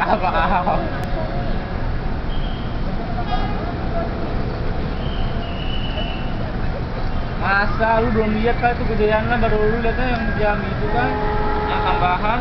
Apa Masa lu belum lihat kan itu gedeannya baru lu lihatnya yang jam itu kan yang tambahan.